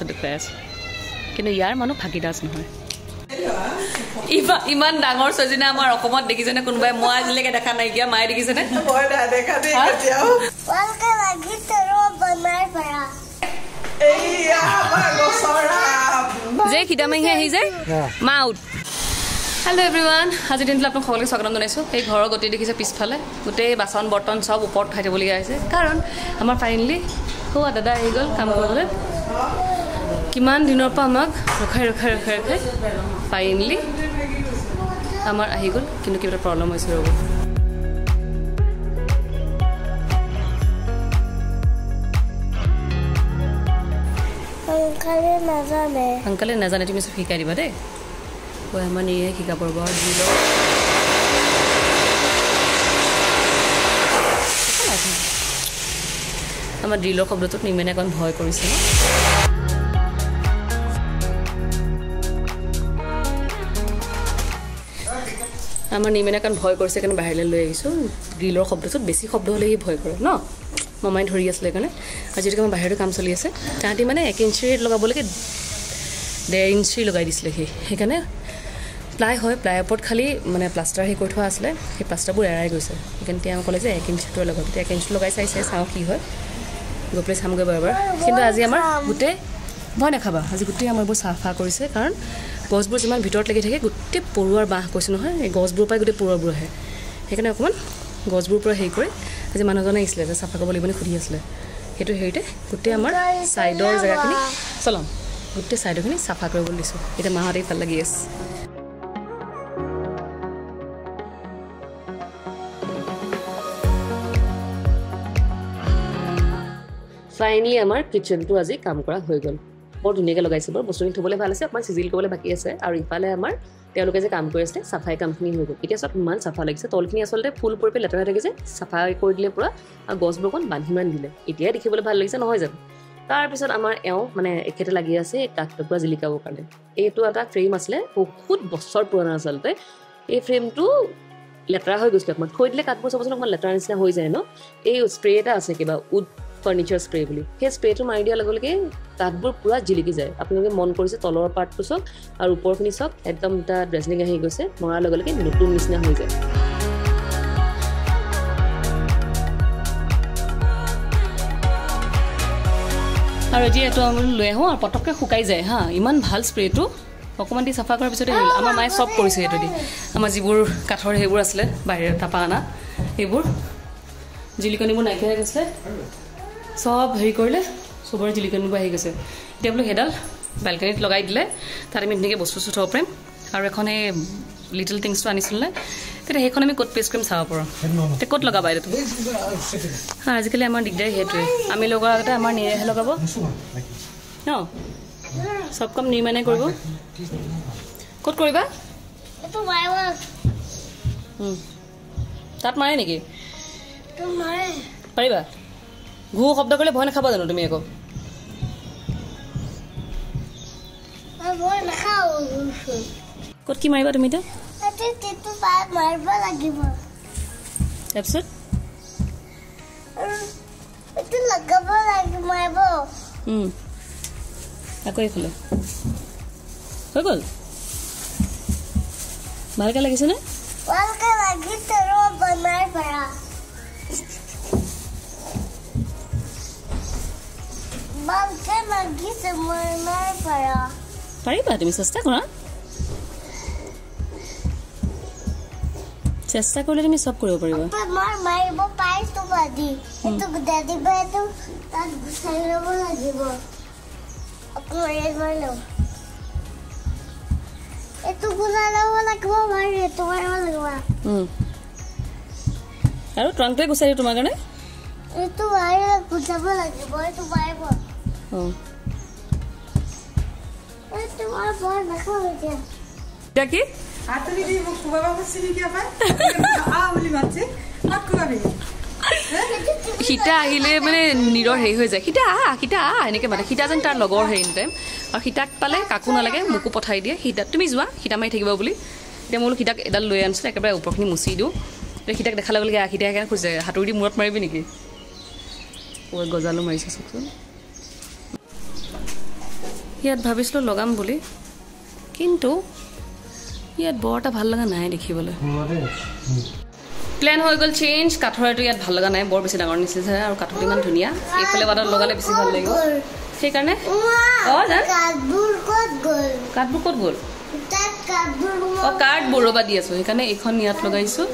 লাষ্টত দেখুৱাই আছোঁ। কিন্তু ইয়াৰ মানুহ ফাঁকিদাস নহয়। ইমান ইমান ডাঙৰ ছোৱালীজনী আমাৰ অসমত দেখিছেনে? কোনোবাই মই আজিলৈকে দেখা নাইকিয়া মায়ে দেখিছেনে? যে সীতামাহী আহি যায় মা আউট হেল্ল' এভৰিৱান আজিৰ দিনটোলৈ আপোনাক সকলোকে স্বাগতম জনাইছোঁ। এই ঘৰৰ গতি দেখিছে পিছফালে। গোটেই বাচন বৰ্তন চব ওপৰত উঠাই দিবলগীয়া হৈছে। কাৰণ আমাৰ ফাইনেলি হোৱা দাদা আহি গ'ল কাম কৰিবলৈ। কিমান দিনৰ পৰা আমাক ৰখাই ৰখাই ৰখাই ৰখাই ফাইনেলি আমাৰ আহি গ'ল কিন্তু কিবা এটা প্ৰব্লেম হৈছে ৰ'ব. আংকালে নাজানে। তুমি চব শিকাই দিবা দেই। কৈ আমাৰ নিয়ে শিকাব ৰ'ব আৰু দি লওক। আমাৰ ড্ৰিলৰ শব্দটোত নিমেনে অকণ ভয় কৰিছে আমাৰ নিমেনে অকণ ভয় কৰিছে কাৰণে বাহিৰলৈ লৈ আহিছোঁ। ড্ৰিলৰ শব্দটোত বেছি শব্দ হ'লে সি ভয় কৰে ন? মামাই ধৰি আছিলে সেইকাৰণে আৰু যিহেতুকে আমাৰ বাহিৰতো কাম চলি আছে। তাহাঁতি মানে এক ইঞ্চি লগাবলৈকে ডেৰ ইঞ্চি লগাই দিছিলে সি। সেইকাৰণে প্লাই হয় প্লাইৰ ওপৰত খালি মানে প্লাষ্টাৰ হেৰি কৰি থোৱা আছিলে। সেই প্লাষ্টাৰবোৰ এৰাই গৈছে। সেইকাৰণে তেওঁ ক'লে যে এক ইঞ্চিটোৱে লগাব তেতিয়া এক ইঞ্চি লগাই চাই চাই চাওঁ কি হয়। গৈ পেলাই চামগৈ বাৰু এবাৰ কিন্তু আজি আমাৰ গোটেই ভয় নাখাবা। আজি গোটেই আমাৰ এইবোৰ চাফা কৰিছে। কাৰণ গছবোৰ যিমান ভিতৰত লাগি থাকে গোটেই পৰুৱাৰ বাঁহ কৈছোঁ নহয় এই গছবোৰৰ পৰাই গোটেই পৰুৱাবোৰ আহে। সেইকাৰণে অকণমান গছবোৰৰ পৰা হেৰি কৰি আজি মানুহজনে আহিছিলে যে চাফা কৰিব লাগিব নে সুধি আছিলে। সেইটো হেৰিতে গোটেই আমাৰ ছাইডৰ জেগাখিনি চলাম। গোটেই ছাইডৰখিনি চাফা কৰিবলৈ দিছোঁ। এতিয়া মাহঁতে ইফাল লাগি আছে। ফাইনেলি আমাৰ কিটচেনটো আজি কাম কৰা হৈ গ'ল। বৰ ধুনীয়াকৈ লগাইছে বাৰু। বস্তুখিনি থ'বলৈ ভাল আছে অকণমান চিজিল কৰিবলৈ বাকী আছে। আৰু ইফালে আমাৰ তেওঁলোকে যে কাম কৰি আছিলে চাফাই কামখিনি হৈ গ'ল। এতিয়া চব ইমান চাফা লাগিছে। তলখিনি আচলতে ফুল পৰি পেলাই লেতেৰা থাকিছে চাফাই কৰি দিলে পূৰা আৰু গছবোৰ অকণ বান্ধি মান দিলে। এতিয়াই দেখিবলৈ ভাল লাগিছে নহয় জানো? তাৰপিছত আমাৰ এওঁ মানে এখেতে লাগি আছে কাঠটোৰ পৰা জিলিকাবৰ কাৰণে। এইটো এটা ফ্ৰেম আছিলে বহুত বছৰ পুৰণা আচলতে। এই ফ্ৰেমটো লেতেৰা হৈ গৈছিলে অকণমান। থৈ দিলে কাঠবোৰ চাবচোন অকণমান লেতেৰা নিচিনা হৈ যায় ন? এই স্প্ৰে এটা আছে কিবা উড ফাৰ্নিচাৰ স্প্ৰে বুলি। সেই স্প্ৰেটো মাৰি দিয়াৰ লগে লগে কাঠবোৰ পূৰা জিলিকি যায়। আপোনালোকে মন কৰিছে তলৰ পাৰ্টটো চাওক আৰু ওপৰখিনি চাওক একদম এটা ড্ৰেছলিং আহি গৈছে মৰাৰ লগে লগে নতুন নিচিনা হৈ যায়। আৰু এতিয়া এইটো আমি লৈ আহোঁ আৰু পটককৈ শুকাই যায় হা ইমান ভাল স্প্ৰেটো অকণমান দি চাফা কৰাৰ পিছতে আমাৰ মায়ে চব কৰিছে সেইটো দি। আমাৰ যিবোৰ কাঠৰ সেইবোৰ আছিলে বাহিৰে তাৰপৰা অনা সেইবোৰ জিলিকনিবোৰ নাইকিয়া হৈ গৈছিলে চব হেৰি কৰিলে চবৰে জিলিকনিবোৰ আহি গৈছে। এতিয়া বোলো সেইডাল বেলকনিত লগাই দিলে তাত আমি ধুনীয়াকৈ বস্তু চস্তু থ'ব পাৰিম। আৰু এখন এই লিটিল থিংছটো আনিছিলোঁ নে তেতিয়া সেইখন আমি ক'ত পেষ্ট কৰিম চাব পাৰোঁ। এতিয়া ক'ত লগাবা এইটো? আজিকালি আমাৰ দিগদাৰী সেইটোৱে। আমি লগোৱাৰ আগতে আমাৰ নিৰেহে লগাব। ন? চব কাম নিৰ্মাণে কৰিব। ক'ত কৰিবা। তাত মাৰে নেকি. পাৰিবা? ঘু শব্দ কৰিলে ভয় নাখাবা জানো তুমি একো ক'ত কি মাৰিবা তুমি তাৰপিছত? আকৌ এইফালে। হৈ গ'ল? ভালকৈ লাগিছেনে? ভালকৈ লাগিছে পাৰা পাৰিবা তুমি চেষ্টা কৰা চেষ্টা কৰিলে তুমি চব কৰিব পাৰিবা আৰু ট্ৰাংটোৱে গুচাই দিয়ে তোমাৰ কাৰণে এইটো বাহিৰত গুচাব লাগিব এইটো বাঢ়িব অঁ কি সীতা আহিলে মানে নীৰৰ হেৰি হৈ যায় সীতা আহ সীতা আহ এনেকৈ মাতে সীতা যেন তাৰ লগৰ হেৰি টাইম আৰু সীতাক পালে কাকো নালাগে মোকো পঠাই দিয়ে। সীতা তুমি যোৱা সীতা মাৰি থাকিবা বুলি। এতিয়া মই বোলো সীতাক এডাল লৈ আনিছিলোঁ একেবাৰে ওপৰখিনি মুচি দিওঁ। এতিয়া সীতাক দেখালে লগে লগে সীতাই সেইকাৰণে খুজিছে হাতুৰি দি মূৰত মাৰিবি নেকি? গজালো মাৰিছে চাওকচোন ইয়াত ভাবিছিলোঁ লগাম বুলি। কিন্তু ইয়াত বৰ এটা ভাল লগা নাই দেখিবলৈ। প্লেন হৈ গ'ল চেঞ্জ কাঠৰ এইটো ইয়াত ভাল লগা নাই বৰ বেছি ডাঙৰ নিচিনা আৰু কাঠটো ইমান ধুনীয়া। এইফালে বাটত লগালে বেছি ভাল লাগিব। সেইকাৰণে অঁ জান। কাঠবোৰ ক'ত গ'ল? অঁ কাঠবোৰ ৰ'বা দি আছোঁ। সেইকাৰণে এইখন ইয়াত লগাইছোঁ।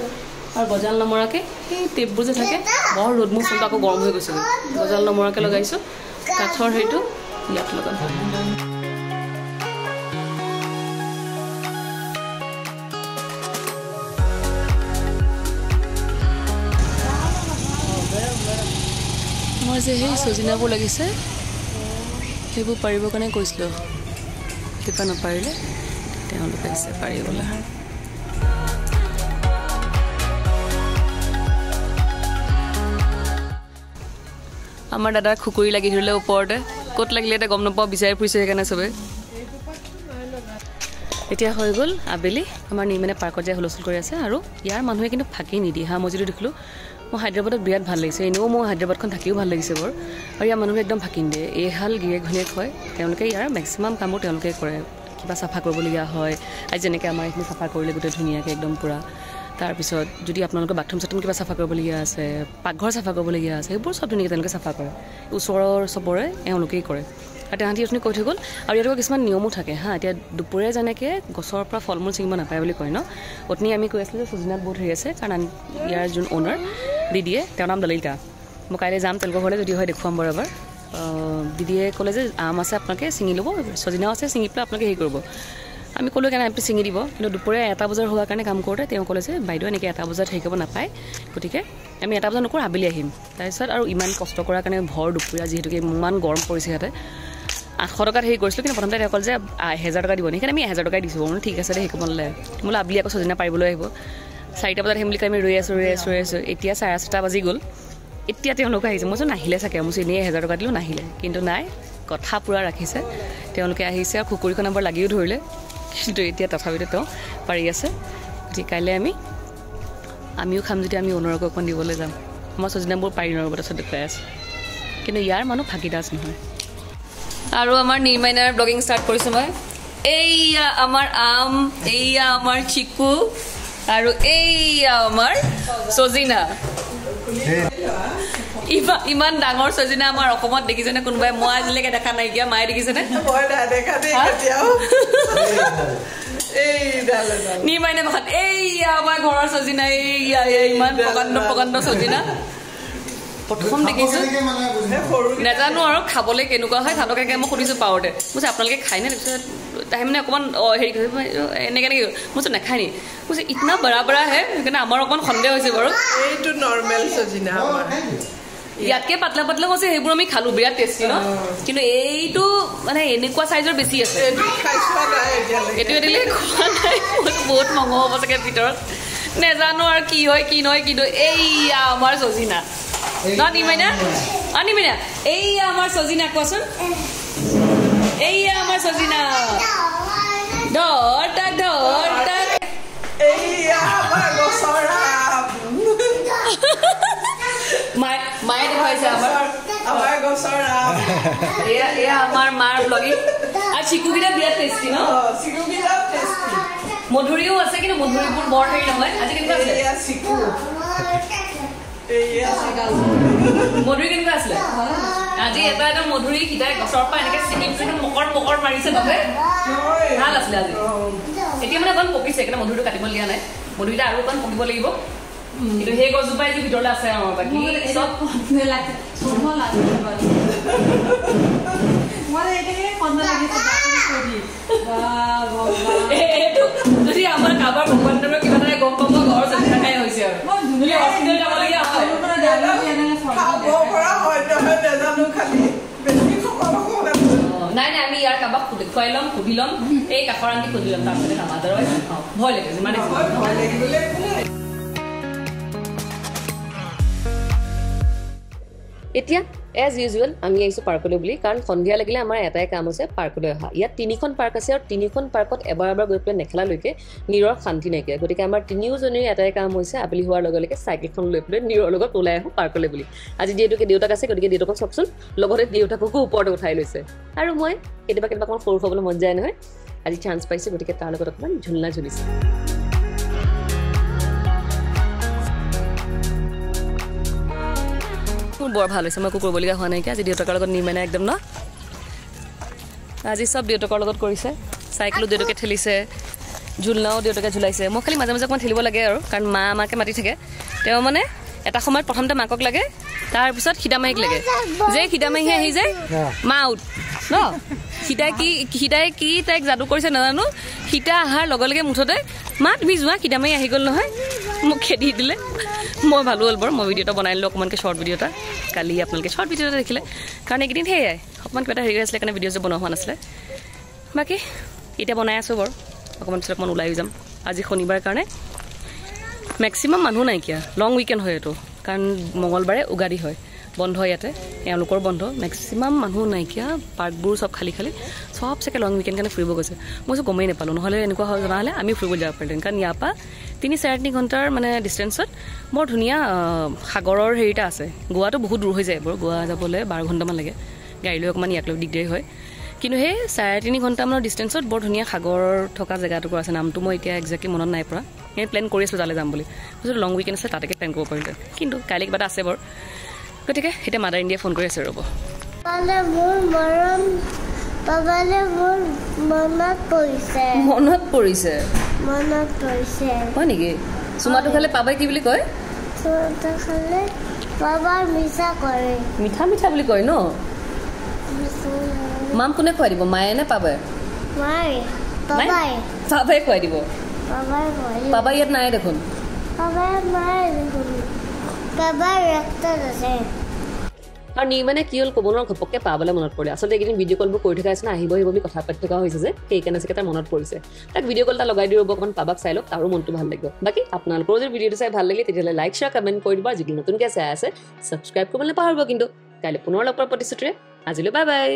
আৰু গজাল নমৰাকৈ সেই টেপবোৰ যে থাকে বৰ ৰ'দ মোৰ ফোনটো আকৌ গৰম হৈ গৈছিলে গজাল নমৰাকৈ লগাইছোঁ। কাঠৰ সেইটো। লগাম মই যে সেই চজিনাবোৰ লাগিছে সেইবোৰ পাৰিবৰ কাৰণে কৈছিলোঁ। কেতিয়াবা নপাৰিলে তেওঁলোকে আছে পাৰিবলৈ। আমাৰ দাদাৰ খুকুৰি লাগি ধৰিলে ওপৰতে। ক'ত লাগিলে এতিয়া গম নাপাওঁ বিচাৰি ফুৰিছে সেইকাৰণে চবে এতিয়া হৈ গ'ল আবেলি। আমাৰ নিৰ্মাণে পাৰ্কত যাই হুলস্থুল কৰি আছে আৰু ইয়াৰ মানুহে কিন্তু ফাঁকি নিদিয়ে। হা মই যিটো দেখিলোঁ মই হায়দৰাবাদত বিৰাট ভাল লাগিছে। এনেও মোৰ হায়দৰাবাদখন থাকিও ভাল লাগিছে বৰ। আৰু ইয়াৰ মানুহে একদম ফাঁকি নিদিয়ে। এইহাল গিৰিয়েক ঘনীয়েক হয় তেওঁলোকে ইয়াৰ মেক্সিমাম কামবোৰ তেওঁলোকে কৰে। কিবা চাফা কৰিবলগীয়া হয়। আজি যেনেকৈ আমাৰ এইখিনি চাফা কৰিলে গোটেই ধুনীয়াকৈ একদম পূৰা। তাৰপিছত যদি আপোনালোকৰ বাথৰুম চাথৰুম কিবা চাফা কৰিবলগীয়া আছে পাকঘৰ চাফা কৰিবলগীয়া আছে সেইবোৰ চব ধুনীয়াকৈ তেওঁলোকে চাফা কৰে। ওচৰৰ চবৰে এওঁলোকেই কৰে। আৰু তাহাঁতি অথনি কৈ থৈ গ'ল। আৰু ইয়াত কিছুমান নিয়মো থাকে হা এতিয়া দুপৰীয়া যেনেকৈ গছৰ পৰা ফল মূল ছিঙিব নাপায় বুলি কয় ন অথনি আমি কৈ আছিলোঁ যে সুজিনাত বহুত হেৰি আছে কাৰণ ইয়াৰ যোন অ'নাৰ দিদিয়ে তেওঁৰ নাম দলিতা মই কাইলৈ যাম তেওঁলোকৰ ঘৰলৈ যদি হয় দেখুৱাম বাৰু এবাৰ। দিদিয়ে ক'লে যে আম আছে আপোনালোকে ছিঙি ল'ব ছজিনাও আছে ছিঙি পেলাই আপোনালোকে হেৰি কৰিব। আমি ক'লোঁ কেনে আপুনি ছিঙি দিব। কিন্তু দুপৰীয়া এটা বজাৰ হোৱাৰ কাৰণে কাম কৰোঁতে তেওঁ ক'লে যে বাইদেউ এনেকৈ এটা বজাত হেৰি কৰিব নাপায়। গতিকে আমি এটা বজাত নকৰোঁ আবেলি আহিম। তাৰপিছত আৰু ইমান কষ্ট কৰাৰ কাৰণে ভৰ দুপৰীয়া যিহেতুকে ইমান গৰম পৰিছে ইয়াতে। আঠশ টকাত হেৰি কৰিছিলোঁ কিন্তু প্ৰথমতে তেওঁ ক'লে যে এহেজাৰ টকা দিব। সেইকাৰণে আমি এহেজাৰ টকাই দিছোঁ বোলো ঠিক আছে দে শিকিব নালাগে। বোলো আবেলি আকৌ ছজিনা পাৰিবলৈ আহিব। চাৰিটা বজাত আহিম বুলি কৈ আমি ৰৈ আছোঁ ৰৈ আছোঁ ৰৈ আছোঁ। এতিয়া চাৰে আঠটা বাজি গ'ল। এতিয়া তেওঁলোকে আহিছে। মই চোন নাহিলে চাগে। চোন এনেই এহেজাৰ টকা দিলোঁ নাহিলে। কিন্তু নাই কথা পূৰা ৰাখিছে। তেওঁলোকে আহিছে আৰু খুকুৰীখন আমাৰ লাগিও ধৰিলে। কিন্তু এতিয়া তথাপিতো তেওঁ পাৰি আছে। গতিকে কাইলৈ আমি আমিও খাম যেতিয়া আমি অ'নাৰকো অকণ দিবলৈ যাম। আমাৰ ছজিনাবোৰ পাৰি নোৱাৰিব তাৰপিছত দেখুৱাই আছে। কিন্তু ইয়াৰ মানুহ ফাঁকিদাস নহয়। আৰু আমাৰ নিৰ্মাইনাৰ ব্লগিং ষ্টাৰ্ট কৰিছোঁ মই। এইয়া আমাৰ আম এইয়া আমাৰ চিকু আৰু এইয়া আমাৰ ছজিনা ইমান ইমান ডাঙৰ ছজিনা আমাৰ অসমত দেখিছেনে? কোনোবাই মই আজিলৈকে দেখা নাইকিয়া মায়ে দেখিছেনে? ভাষাত এইয়া আমাৰ ঘৰৰ ছজিনা এইয়া ইমান প্ৰকাণ্ড প্ৰকাণ্ড ছজিনা প্ৰথম দেখিছোঁ। নাজানো আৰু খাবলৈ কেনেকুৱা হয় এনেকৈ মই সুধিছোঁ পাওঁতে। কৈছে আপোনালোকে খায়নে তাৰপিছত তাই মানে অকণমান হেৰি মই এনেকৈ এনেকৈ। মই কৈছোঁ নাখায় নি? কৈছে ইটনা বৰা বৰা হে সেইকাৰণে আমাৰ অকণমান সন্দেহ হৈছে বাৰু। এইটো নৰ্মেল চজিনা আমাৰ। ইয়াতকৈ পাতলা পাতলা কৈছে সেইবোৰ আমি খালোঁ বিৰাট টেষ্টি ন? কিন্তু এইটো মানে এনেকুৱা চাইজৰ বেছি আছে। এইটো এতিয়ালৈকে। খোৱা নাই বহুত মঙহ হ'ব চাগে ভিতৰত। নেজানো আৰু কি হয় কি নহয় কিন্তু এইয়া আমাৰ চজিনা ন নিমাইনা অ নিমাইনা এইয়া আমাৰ চজিনা কোৱাচোন। এইয়া আমাৰ চজিনা মায়ে দেখুৱাইছে আমাৰ আমাৰ গছৰ আম এয়া এয়া আমাৰ মাৰ ব্লগিং আৰু চিকুকেইটা বিৰাট টেষ্টি ন? অ, চিকু বিৰাট টেষ্টি মধুৰিও আছে কিন্তু মধুৰিবোৰ বৰ হেৰি নহয়। আজি কেনেকুৱা আছিলে? চিকু। মধুৰি কেনেকুৱা আছিলে? আজি এটা এটা মধুৰি সিটাই গছৰ পৰা এনেকে ছিঙি পিছে মকৰ মকৰ মাৰিছে বাপে। নহয় ভাল আছিলে আজি। এতিয়া মানে অকণ পকিছে সেইকাৰণে মধুৰিটো কাটিব দিয়া নাই। মধুৰিটা আৰু অকণ পকিব লাগিব। কিন্তু সেই গছজোপাই যি ভিতৰলৈ আছে আমাৰ বাকী চব যদি আমাৰ কাৰোবাৰ ভগৱানৰ কিবা এটা গম পাব ঘৰ চলি থাকাই হৈছে আৰু। হস্পিটেল যাবলগীয়া হয়। নাই নাই আমি ইয়াৰ কাৰোবাক দেখুৱাই ল'ম সুধি ল'ম। এই কাষৰ আন্টি সুধি ল'ম তাৰপিছতে আদাৰৱাইজ নাখাওঁ ভয় লাগে যিমানে এতিয়া এজ ইউজুৱেল আমি আহিছোঁ পাৰ্কলৈ বুলি কাৰণ সন্ধিয়া লাগিলে আমাৰ এটাই কাম হৈছে পাৰ্কলৈ অহা। ইয়াত তিনিখন পাৰ্ক আছে আৰু তিনিখন পাৰ্কত এবাৰ এবাৰ গৈ পেলাই নেখেলালৈকে নীৰৰ শান্তি নাইকিয়া। গতিকে আমাৰ তিনিওজনীৰ এটাই কাম হৈছে আবেলি হোৱাৰ লগে লগে চাইকেলখন লৈ পেলাই নীৰৰ লগত ওলাই আহোঁ পাৰ্কলৈ বুলি। আজি যিহেতুকে দেউতাক আছে গতিকে দেউতাকক চাওকচোন লগতে দেউতাককো ওপৰতে উঠাই লৈছে। আৰু মই কেতিয়াবা কেতিয়াবা অকণমান সৰু হ'বলৈ মন যায় নহয় আজি চান্স পাইছোঁ গতিকে তাৰ লগত অকণমান ঝুলনা ঝুলিছোঁ। মোৰ বৰ ভাল হৈছে মই একো কৰিবলগীয়া হোৱা নাইকিয়া আজি দেউতাকৰ লগত নিৰ্মাণে একদম ন? আজি চব দেউতাকৰ লগত কৰিছে চাইকেলো দেউতাকে ঠেলিছে ঝুলনাও দেউতাকে ঝুলাইছে মই খালি মাজে মাজে অকণমান ঠেলিব লাগে আৰু কাৰণ মা মাকে মাতি থাকে। তেওঁ মানে এটা সময়ত প্ৰথমতে মাকক লাগে তাৰপিছত সীতামাহীক লাগে। যে সীতামাহী আহি মা আউট ন? সীতাই কি সীতাই কি তাইক যাদু কৰিছে নাজানো সীতা অহাৰ লগে লগে মুঠতে মা তুমি যোৱা সীতামাহী আহি গ'ল নহয় মোক খেদি দিলে। মই ভালো হ'ল বাৰু মই ভিডিঅ' এটা বনাই দিলোঁ অকণমানকৈ শ্বৰ্ট ভিডিঅ' এটা। কালি আপোনালোকে শ্বৰ্ট ভিডিঅ' এটা দেখিলে। কাৰণ এইকেইদিন সেয়াই অকণমান কিবা এটা হেৰি আছিলে কাৰণে ভিডিঅ' যে বনোৱা হোৱা নাছিলে। বাকী এতিয়া বনাই আছোঁ বাৰু। অকণমান পিছত অকণমান ওলাই যাম। আজি শনিবাৰ কাৰণে। মেক্সিমাম মানুহ নাইকিয়া। লং উইকেণ্ড হয় এইটো। কাৰণ মঙলবাৰে উগাদি হয়। বন্ধ ইয়াতে। এওঁলোকৰ বন্ধ। মেক্সিমাম মানুহ নাইকিয়া। পাৰ্কবোৰ চব খালী খালী চব চাগে লং উইকেণ্ড কাৰণে ফুৰিব গৈছে। মই গমেই নাপালোঁ। নহ'লে এনেকুৱা হয় জনা হ'লে আমি ফুৰিব যাব পাৰিলোঁ কাৰণ ইয়াৰ পৰা তিনি চাৰে তিনি ঘণ্টাৰ মানে ডিষ্টেঞ্চত বৰ ধুনীয়া সাগৰৰ হেৰি এটা আছে। গোৱাটো বহুত দূৰ হৈ যায় বাৰু গোৱা যাবলৈ বাৰ ঘণ্টামান লাগে। গাড়ী লৈ অকণমান ইয়াক লৈ দিগদাৰী হয়। কিন্তু সেই চাৰে তিনি ঘণ্টামানৰ ডিষ্টেঞ্চত বৰ ধুনীয়া সাগৰ থকা জেগাটুকুৰা আছে। নামটো মই এতিয়া একজেক্টলি মনত নাই পৰা। সেই প্লেন কৰি আছিলোঁ তালৈ যাম বুলি। ভাবিছিলোঁ লং উইকেণ্ড আছে তাতে প্লেন কৰিব পাৰিলে কিন্তু কাইলৈ কিবা এটা আছে বাৰু। গতিকে এতিয়া মাদাৰ ইণ্ডিয়াই ফোন কৰি আছে ৰ'ব। মোৰ মৰম পাপালে মোৰ মনত পৰিছে। মনত পৰিছে? মনত পৰিছে। হয় নেকি? চুমাটো খালে পাবাই কি বুলি কয়? চোৱাটো খালে পাপাৰ মিছা কৰে। মিঠা মিঠা বুলি কয় ন? মাম কোনে খুৱাই দিব? মায়ে নে পাবাই? মাই পাপাই পাবাই। খুৱাই দিব। পাপাই কয় পাবা ইয়াত নাই দেখোন। পাপাই মাই দেখোন। পাপাৰ ৰক্তত আছে। আৰু নিৰ্মাণে কি হ'ল ক'ব নোৱাৰো ঘপককৈ পাবলৈ মনত পৰিলে। আচলতে এইকেইদিন ভিডিঅ' কলবোৰ কৰি থকা আছে আহিব আহিব বুলি কথা পাতি থকা হৈছে যে সেইকাৰণে চাগে তাৰ মনত পৰিছে। তাক ভিডিঅ' কল এটা লগাই দিব অকণমান পাবাক চাই লওক তাৰো মনটো ভাল লাগিব। বাকী আপোনালোকৰো যদি ভিডিঅ'টো চাই ভাল লাগিলে তেতিয়াহ'লে লাইক শ্বেয়াৰ কমেণ্ট কৰি দিব আৰু যিটো নতুনকৈ চাই আছে ছাবস্ক্ৰাইব কৰিবলৈ নাপাহৰিব কিন্তু। কাইলৈ পুনৰ লগ পোৱাৰ প্ৰতিশ্ৰুতিৰে। আজিলৈ বাই বাই